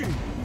Will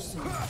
soon.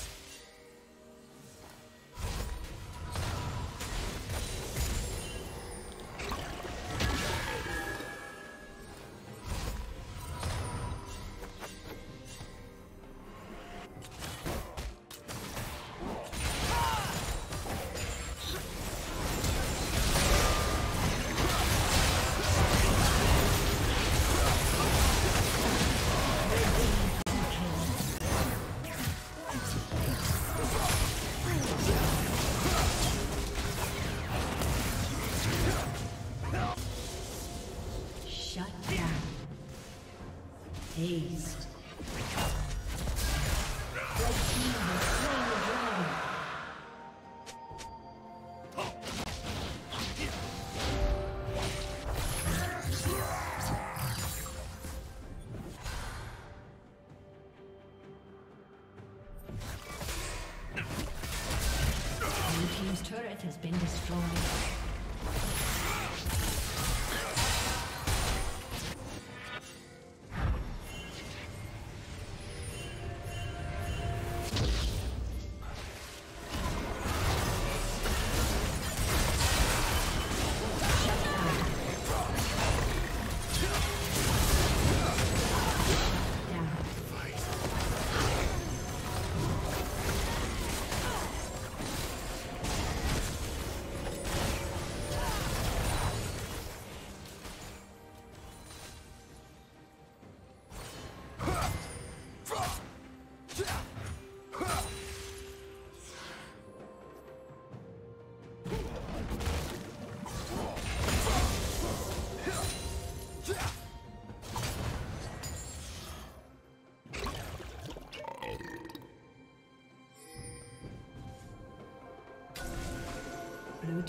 Has been destroyed.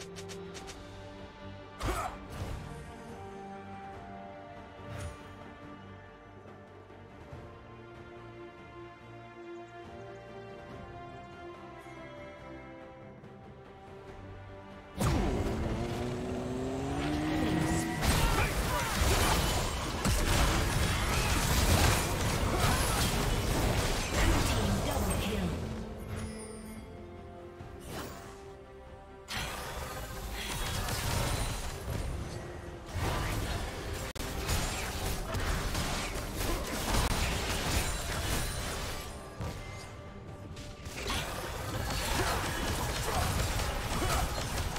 Double kill.